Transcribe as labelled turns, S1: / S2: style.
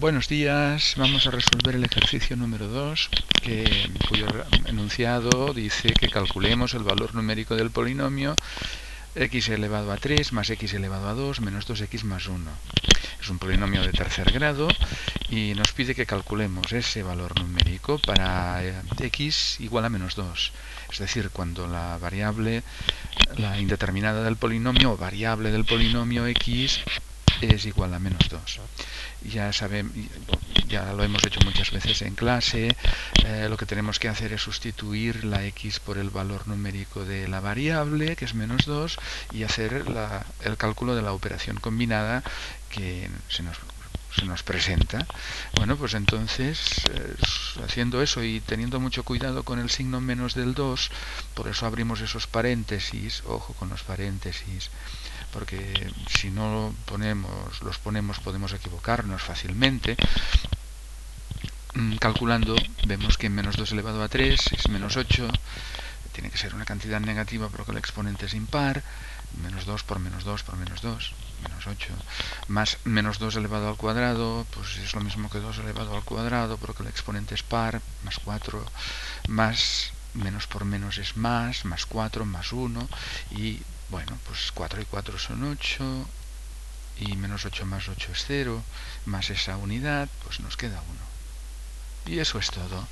S1: Buenos días, vamos a resolver el ejercicio número 2, que, cuyo enunciado dice que calculemos el valor numérico del polinomio x elevado a 3 más x elevado a 2 menos 2x más 1. Es un polinomio de tercer grado y nos pide que calculemos ese valor numérico para eh, x igual a menos 2. Es decir, cuando la variable, la indeterminada del polinomio o variable del polinomio x es igual a menos 2. Ya sabemos, ya lo hemos hecho muchas veces en clase, eh, lo que tenemos que hacer es sustituir la x por el valor numérico de la variable, que es menos 2, y hacer el cálculo de la operación combinada que se nos, se nos presenta. Bueno, pues entonces, eh, haciendo eso y teniendo mucho cuidado con el signo menos del 2, por eso abrimos esos paréntesis, ojo con los paréntesis, porque si no ponemos, los ponemos podemos equivocarnos fácilmente. Mm, calculando, vemos que menos 2 elevado a 3 es menos 8, tiene que ser una cantidad negativa porque el exponente es impar, menos 2 por menos 2 por menos 2, menos 8, más menos 2 elevado al cuadrado, pues es lo mismo que 2 elevado al cuadrado porque el exponente es par, más 4, más menos por menos es más, más 4, más 1, y bueno, pues 4 y 4 son 8, y menos 8 más 8 es 0, más esa unidad, pues nos queda 1. Y eso es todo.